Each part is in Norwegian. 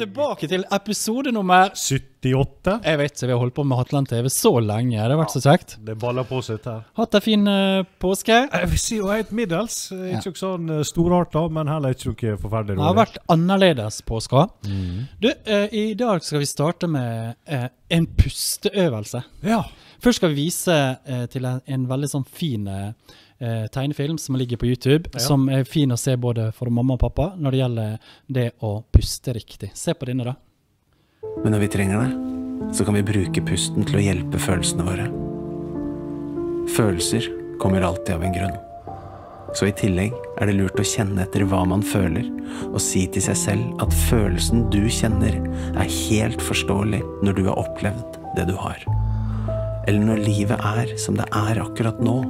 tilbake til episode nummer 78. Jeg vet ikke, vi har holdt på med Hatland TV så lenge. Det har vært så kjekt. Det baller på seg her. Hatt en fin uh, påske. Jeg vil si jo helt middels. Ikke sånn uh, storarta, men heller ikke noe forferdelig Det har vært annerledes påske. Mm. Du, uh, I dag skal vi starte med uh, en pusteøvelse. Ja. Først skal vi vise eh, til en, en veldig sånn fin eh, tegnefilm som ligger på YouTube, Ja. som er fin å se både for mamma og pappa når det gjelder det å puste riktig. Se på denne, da. Men når vi trenger det, så kan vi bruke pusten til å hjelpe følelsene våre. Følelser kommer alltid av en grunn. Så i tillegg er det lurt å kjenne etter hva man føler, og si til seg selv at følelsen du kjenner, er helt forståelig når du har opplevd det du har. Eller når livet er som det er akkurat nå.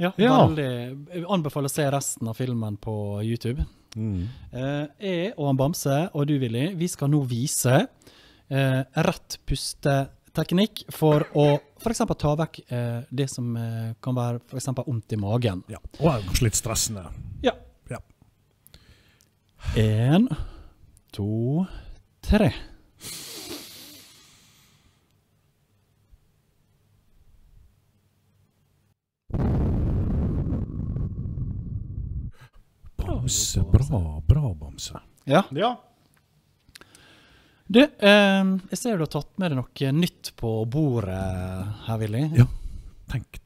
Ja. Veldig, anbefaler å se resten av filmen på YouTube. Mm. Eh, jeg og han Bamse og du, Willy, vi skal nå vise eh, rett pusteteknikk for å f.eks. ta vekk eh, det som eh, kan være eksempel vondt i magen. ja. Og kanskje litt stressende. Ja. Ja. Én, to, tre. Bamse, bra, bra, Bamse. Ja. Ja. Du, eh, jeg ser du har tatt med deg noe nytt på bordet her, Willy. Ja. Tenk,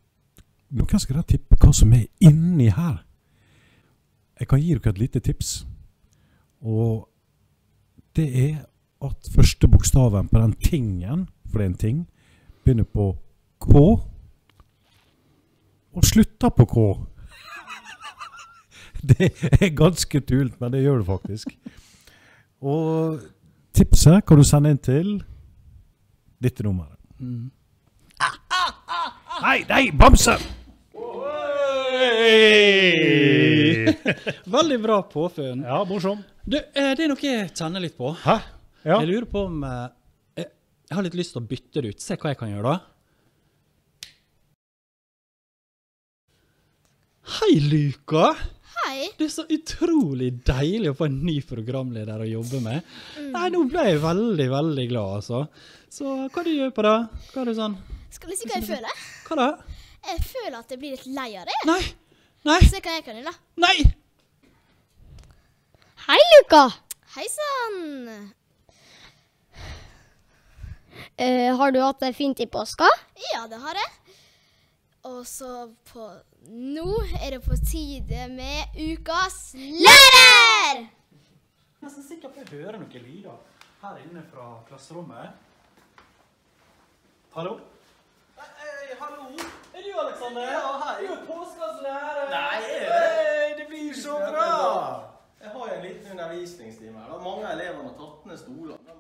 noen skal da tippe hva som er inni her. Jeg kan gi dere et lite tips. Og det er at første bokstaven på den tingen, for det er en ting, begynner på K. Og slutter på K. Det er ganske tult, men det gjør det faktisk. Og tipset kan du sende inn til dette nummeret. Mm. Nei, nei, Bamse! Veldig bra påfunn. Ja, morsom. Du, eh, det er noe jeg kjenner litt på. Hæ? Ja. Jeg lurer på om eh, jeg, jeg har litt lyst til å bytte det ut. Se hva jeg kan gjøre, da. Hei, Luka! Hei. Det er så utrolig deilig å få en ny programleder å jobbe med. Nei, nå ble jeg veldig, veldig glad, altså. Så hva du gjør på det? Hva er det sånn? Skal du si hva jeg føler? Hva da? Jeg føler at jeg blir litt lei av det. Nei! Nei! Se hva jeg kan gjøre. Nei! Hei, Luka. Hei sann. Uh, har du hatt det fint i påska? Ja, det har jeg. Og så på Nå er det på tide med ukas lærer! Jeg er så sikker på at jeg hører noen lyder her inne fra klasserommet. Hallo? Hei, hallo? Er du Alexander? Ja, hei. Du er påskas lærer. Nei, er det? Hei, det blir så bra. Jeg har jo en liten undervisningstime her. da. Mange av elevene har tatt ned stoler. Er.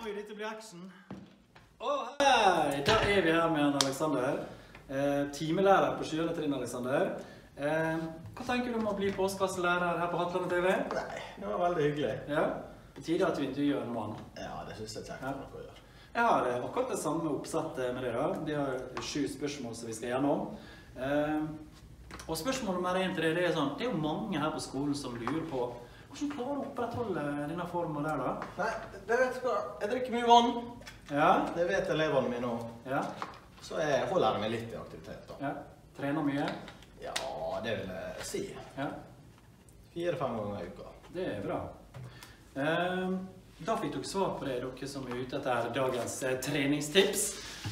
Oi, dette blir action. Å, hei! Da er vi her med han Alexander. Eh, timelærer på 7. trinn, Alexander. Eh, hva tenker du om å bli påskasselærer her på Hatlandet TV? Nei, det var veldig hyggelig. Ja, På tide at du intervjuer en mann. Ja, det syns jeg er kjekt Ja. å gjøre. Jeg har eh, akkurat det samme oppsettet med dere. Vi har sju spørsmål som vi skal gjennom. Eh, og spørsmål nummer én til dere det er sånn Det er jo mange her på skolen som lurer på hvordan klarer du å opprettholde denne formen der, da? Nei, det vet du hva. Jeg drikker mye vann. Ja? Det vet elevene mine òg. Ja? Så jeg holder meg litt i aktivitet. da. ja. Trener mye? Ja, det vil jeg si. Ja. Fire-fem ganger i uka. Det er bra. Eh, da fikk dere svar på det, dere som er ute etter dagens eh, treningstips.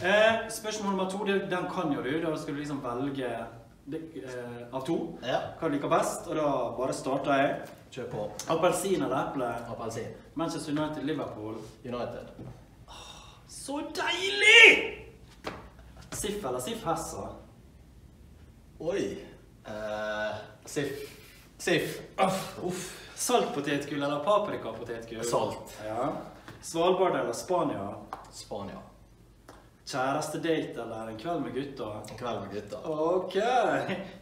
Eh, spørsmål nummer to, den kan jo du. Da skal du liksom velge av to. Ja, Hva du liker best, og da bare starter jeg. kjør på. Appelsin eller eple? Appelsin. Manchester United, Liverpool. United. Så deilig! Siff eller Siff Hessa? Oi. Uh, Siff. Siff. Uff. Uff. Saltpotetgull eller paprikapotetgull? Salt. Ja. Svalbard eller Spania? Spania. Kjærestedate eller en kveld med gutta? En kveld med gutta. Ok.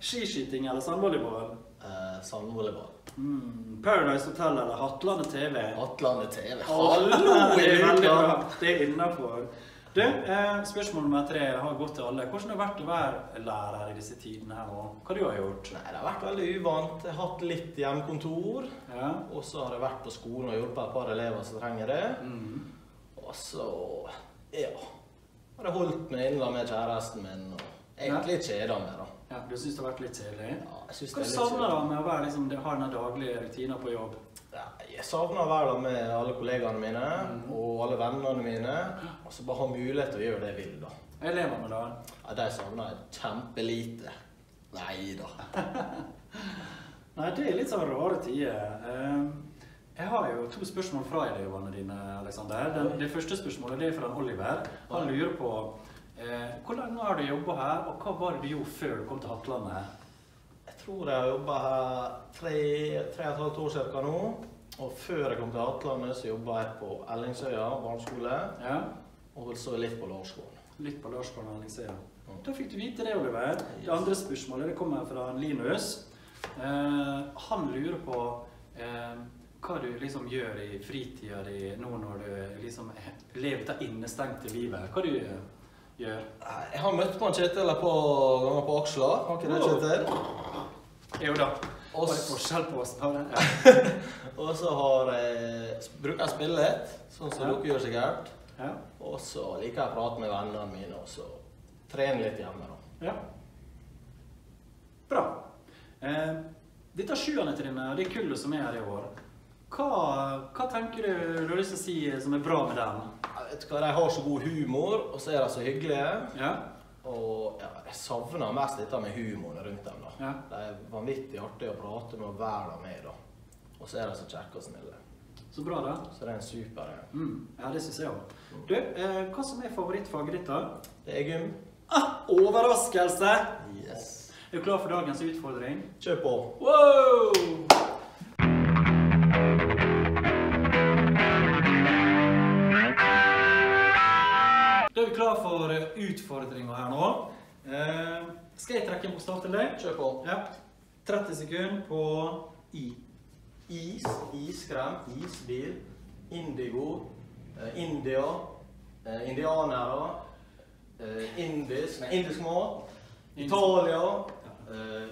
Skiskyting eller sandvolleyball? Eh, Sandvolleyball. Mm. Paradise Hotel eller Hatlandet TV? Hatlandet TV. Hallo! Det er veldig bra. Det er innafor. Du, eh, spørsmål nummer tre har gått til alle. Hvordan har det vært å være lærer i disse tidene her nå? Hva du har gjort? Nei, det har vært veldig uvant. Jeg har hatt litt hjemmekontor. Ja. Og så har jeg vært på skolen og hjulpet et par elever som trenger det. Mm. Og så. Har holdt meg inne med kjæresten min og egentlig kjeda meg, da. ja. Du syns det har vært litt kjedelig? Ja, jeg synes Hva det du er litt savner da med å være, liksom, ha den daglige rutinen på jobb? Ja, Jeg savner å være der med alle kollegaene mine Mm. og alle vennene mine. Og så bare ha mulighet til å gjøre det jeg vil, da. Elevene, da? Ja, De savner jeg kjempelite. Nei da. Nei, det er litt sånn rare tider. Eh, Jeg har jo to spørsmål fra elevene dine, Aleksander. Det, det første spørsmålet det er fra Oliver. Han lurer på eh, hvor lenge har du jobba her, og hva var det du gjorde før du kom til Hatlandet? Jeg tror jeg har jobba her tre, tre og et halvt år cirka nå. Og før jeg kom til Hatlandet, så jobba jeg på Ellingsøya barneskole. Ja, Og så litt på Larsgården. litt på Larsborg Næringssida. Da fikk du vite det, Oliver. Det andre spørsmålet det kommer fra Linus. Eh, han lurer på eh, hva du liksom gjør i fritida di nå når du liksom lever det innestengte livet. Hva du gjør? Jeg har møtt på Kjetil et par ganger på Aksla. Har ikke det, Kjetil? Jo da. Og forskjell på oss? Ja. Og så har jeg bruker jeg spille litt, sånn som Ja. dere gjør sikkert. Ja. Og så liker jeg å prate med vennene mine, og så trene litt hjemme, da. ja. Bra. Eh, dette sjuende trinnet, det er kullet som er her i år, hva, hva tenker du du har lyst til å si som er bra med den? Jeg vet hva, De har så god humor, og så er de så hyggelige. Ja? Og ja, jeg savner mest dette med humoren rundt dem. da. Ja. De er vanvittig artige å prate med og være med. da. Og så er de så kjekke og snille. Så bra, da. Så det er en super en. Mm. Ja, det syns jeg òg. Du, eh, hva som er favorittfaget ditt, da? Det er gym. Ah, overraskelse! Yes. Er du klar for dagens utfordring? Kjør på. Wow! Er vi klar for eh, utfordringa her nå. Eh, skal jeg trekke en bokstav til deg? Kjør på. Ja. 30 sekunder på I. Is, iskrem, isbil, indigo, eh, India, eh, indianere, eh, indisk, nei, indisk mat, Italia, eh,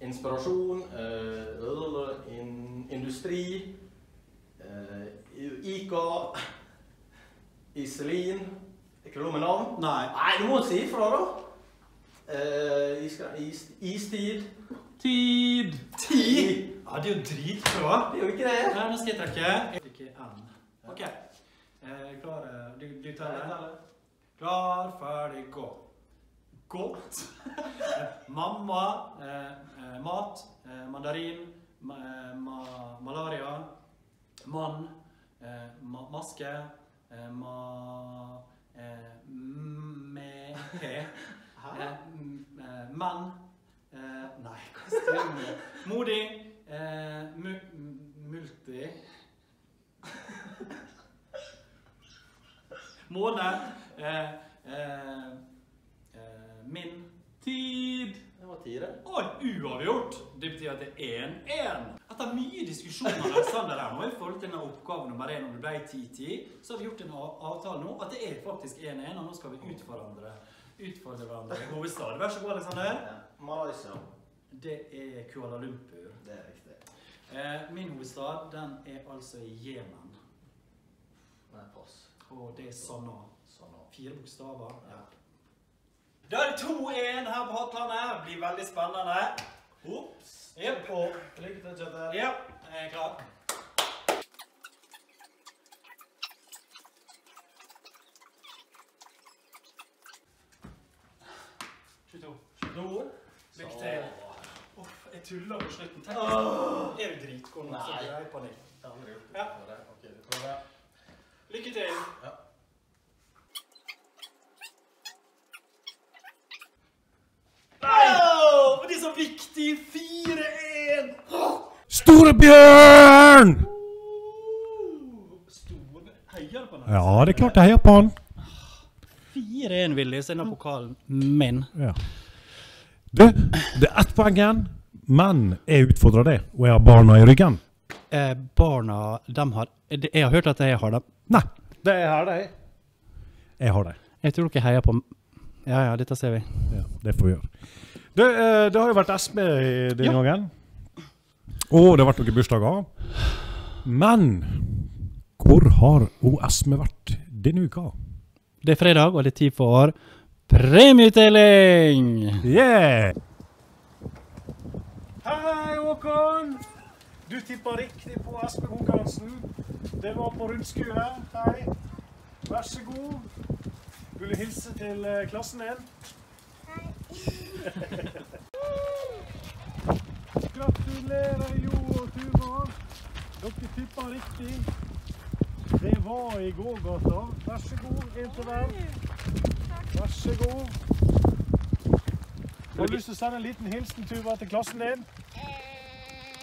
inspirasjon, eh, in, industri, eh, Ica, Iselin ikke lov med navn? Nei. Nei, du må si ifra, da. Uh, is, istid. Tid! Tid! Ja, det er jo dritbra. Det er jo ikke det. Nei, nå skal jeg trekke. Jeg trekker N. OK. Eh, klar? du Du, du teller? Klar, ferdig, gå. Godt. Mamma. Eh, eh, mat. Eh, mandarin. Ma, eh, ma, malaria. Mann. Eh, ma, maske. Eh, ma... Eh, me... Eh, m- eh, mann. Eh, nei, hva stemmer? Modig. Eh, mu, multi. Måne. Eh, eh, eh, min. Tid. Det var tide. Oi, uavgjort! Det betyr at det er 1-1. Etter mye diskusjoner med Alexander her nå i forhold til denne oppgaven nummer 1 om det ble 10-10, så har vi gjort en avtale nå at det er faktisk 1-1, og nå skal vi utfordre, utfordre hverandre i hovedstad. Vær så god, Alexander. Malaysia. Det er Kuala Lumpur. Det er riktig. Eh, min hovedstad, den er altså i Jemen. Nei, pass. Og det er Sanaa. Nå. Fire bokstaver. Ja. Da er det 2-1 her på Hatlandet. Det blir veldig spennende. Ops. Yep. Og Lykke til, Kjetil. Ja, jeg er klar. Nå. Lykke til. Oh, jeg tuller på slutten. Tenk, er du dritgod nå, Nei. Jeg er i panikk. Ja. det. Ok, vi prøver. Lykke til. Ja. 64-1! Storebjørn! Store, heier på han? Altså. Ja, det er klart jeg heier på han. 4-1, Willy. Send pokalen min. Ja. Du, det er ett poeng igjen, men jeg utfordrer det, og jeg har barna i ryggen. Eh, barna, de har Jeg har hørt at jeg har dem. Nei. Det er her, de. Jeg har dem. Jeg tror dere heier på Ja ja, dette ser vi. Ja, Det får vi gjøre. Det, eh, det har jo vært i denne Ja. gangen. Og det har vært noen bursdager. Men hvor har OSME vært denne uka? Det er fredag, og det er tid for premieutdeling! Yeah! Hei, Håkon! Du tippa riktig på Esme-konkurransen. Det var på rundskue. Hei. Vær så god. Vil du hilse til eh, klassen din? Gratulerer, Jo og Tuva. Dere tippa riktig. Det var i gågata. Vær så god, en til hver. Vær så god. Har du lyst til å sende en liten hilsen Tuva, til klassen din?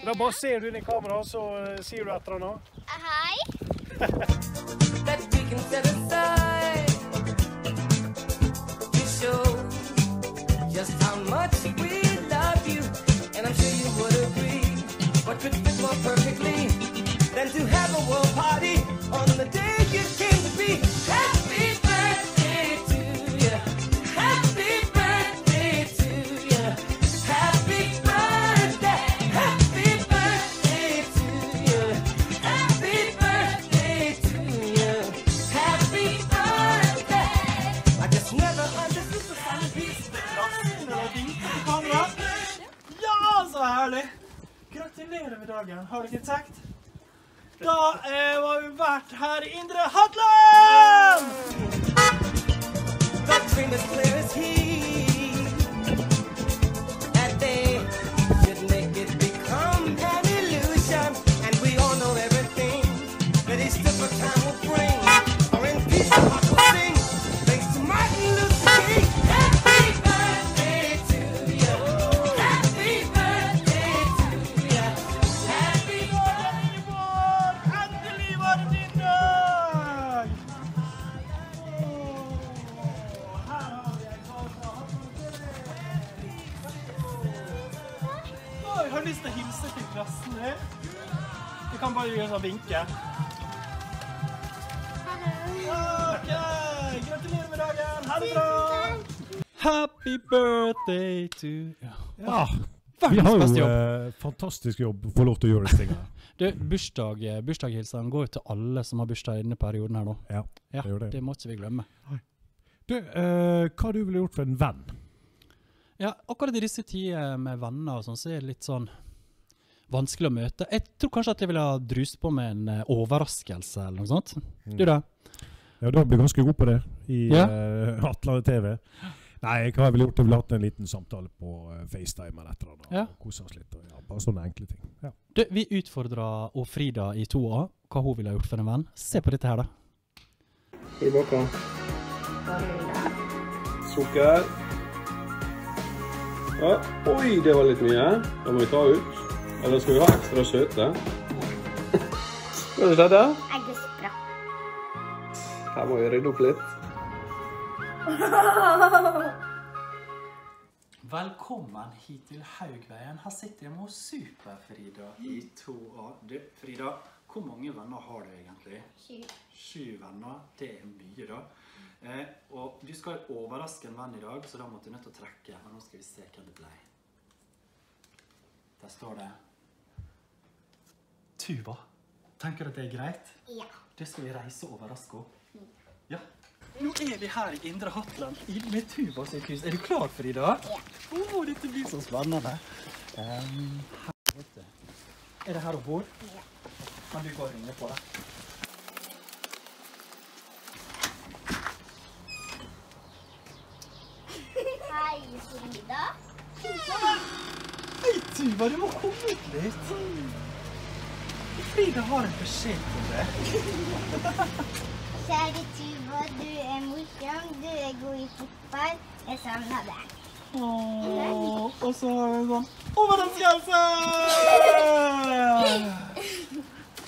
Da bare ser du inn i kameraet, så eh, sier du et eller annet. Hei. herlig! Gratulerer med dagen. Har dere kjekt? Da eh, var vi vært her i Indre Hadeland! Dream that peace, birthday to Ja. Ja. Vi har jo jobb. eh, fantastisk jobb å få lov til å gjøre disse tingene. Du, bursdag, eh, bursdagshilsen går jo til alle som har bursdag i denne perioden her nå. Ja, Ja, det gjør det. det må ikke vi glemme. Du, eh, hva du ville gjort for en venn? Ja, akkurat i disse tider med venner og sånn, så er det litt sånn vanskelig å møte. Jeg tror kanskje at jeg ville ha drust på med en eh, overraskelse eller noe sånt. Du da? Ja, du har blitt ganske god på det i Ja. uh, Atle TV. Nei, jeg har vel gjort? det, hatt en liten samtale på eh, FaceTime eller et eller annet. Ja. og Kose oss litt. Og, ja, bare sånne enkle ting. Ja. Du, vi utfordra Frida i 2A, hva hun ville ha gjort for en venn. Se på dette her, da. Boka. Sukker. Ja. Oi, det var litt mye. Da må vi ta ut. Eller skal vi ha ekstra søte? Hva det skjedde? Egget sprakk. Her må vi rydde opp litt. Velkommen hit til Haugveien. Her sitter jeg med Super-Frida i 2A. Du, Frida, hvor mange venner har du egentlig? Sju. Sju venner. Det er mye, da. Eh, og du skal overraske en venn i dag, så da måtte du nødt til å trekke. Men nå skal vi se hva det ble. Der står det Tuva. Tenker du at det er greit? Ja. Det skal vi reise og overraske henne. Ja. Nå er vi her i Indre Hatland i- med Tuva sykehus. Er du klar, Frida? Ja. Å, dette blir så spennende. Um. Er det her hun bor? Ja. Kan du gå og ringe på det? Hei, Frida. Hei, Tuva, du må komme ut litt. Frida har en beskjed til deg. Kjære Tuva, du er morsom, du er god i fotball. Jeg savner deg. Åh, og så har vi en sånn overraskelse!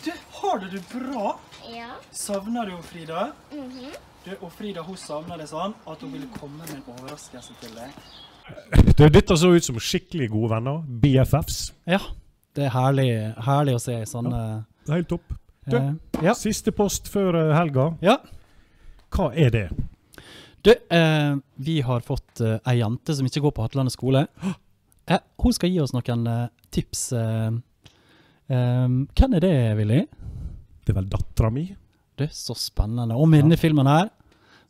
Du, har du det bra? Ja. Savner du Frida? Mhm. Du, og Frida hun savner det sånn at hun ville komme med en overraskelse til deg. Du, dette så ut som skikkelig gode venner. BFFs. Ja, det er herlig, herlig å se sånne ja. Helt topp. Du, eh, ja. siste post før eh, helga. ja. Hva er det? Du, eh, vi har fått eh, ei jente som ikke går på Hatlandet skole. Eh, hun skal gi oss noen eh, tips. Eh, eh, hvem er det, Willy? Det er vel dattera mi. Du, så spennende. Og med denne filmen her,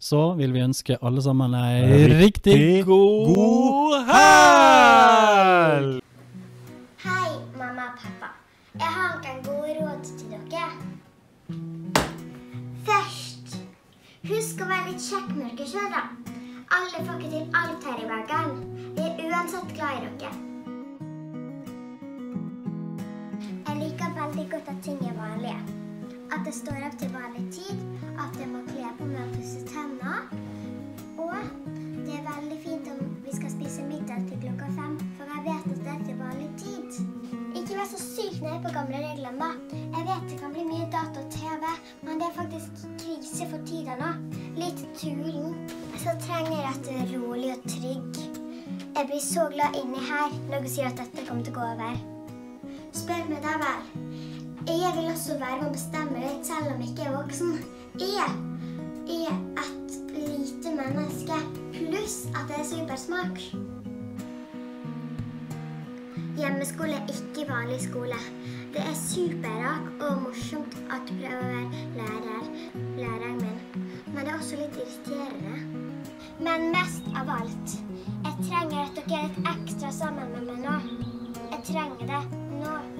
så vil vi ønske alle sammen ei Riktig riktig god, god helg! Hei, mamma og pappa. Jeg har noen gode råd til dere. Husk å være litt kjekk med dere kjører, da. Alle får ikke til alt her i Bergen. Vi er uansett glad i dere. Jeg liker veldig godt at ting er vanlige. At det står opp til vanlig tid, at jeg må kle på meg så glad inni her når du sier at dette kommer til å gå over. Spør meg da vel. Jeg vil også være med å bestemme litt, selv om jeg ikke er voksen. Jeg er et lite menneske, pluss at jeg er supersmak. Hjemmeskole er ikke vanlig skole. Det er superrak og morsomt at du prøver å være lærer, læreren min. Men det er også litt irriterende. Men mest av alt, jeg trenger at dere er litt ekstra sammen med meg nå. Jeg trenger det nå.